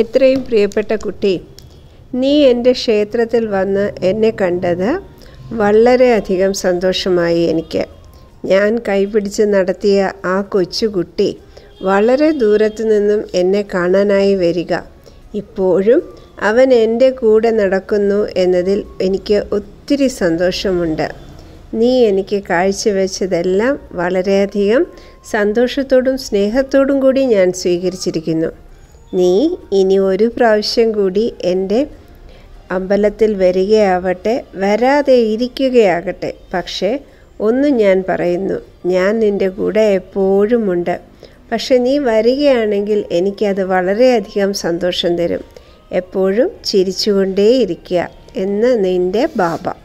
എത്രയും പ്രിയപ്പെട്ട കുട്ടി നീ എന്റെ ക്ഷേത്രത്തിൽ വന്ന് എന്നെ കണ്ടത് വളരെയധികം സന്തോഷമായി എനിക്ക്. ഞാൻ കൈപിടിച്ച് നടത്തിയ ആ കൊച്ചുകുട്ടി വളരെ ദൂരത്തു നിന്നും എന്നെ കാണാനായി വരിക. ഇപ്പോഴും അവൻ എന്റെ കൂടെ നടക്കുന്നു എന്നതിൽ എനിക്ക് ഒത്തിരി സന്തോഷമുണ്ട്. നീ എനിക്ക് കാഴ്ചവെച്ചതെല്ലാം വളരെയധികം സന്തോഷത്തോടും സ്നേഹത്തോടും കൂടി ഞാൻ സ്വീകരിച്ചിരിക്കുന്നു. നീ ഇനി ഒരു പ്രാവശ്യം കൂടി എന്റെ അമ്പലത്തിൽ വരികയാവട്ടെ വരാതെ ഇരിക്കുകയാകട്ടെ. പക്ഷേ ഒന്നും ഞാൻ പറയുന്നു ഞാൻ നിന്റെ കൂടെ എപ്പോഴുമുണ്ട്. പക്ഷെ നീ വരികയാണെങ്കിൽ എനിക്കത് വളരെയധികം സന്തോഷം തരും. എപ്പോഴും ചിരിച്ചുകൊണ്ടേയിരിക്കുക എന്ന് നിന്റെ ബാബ.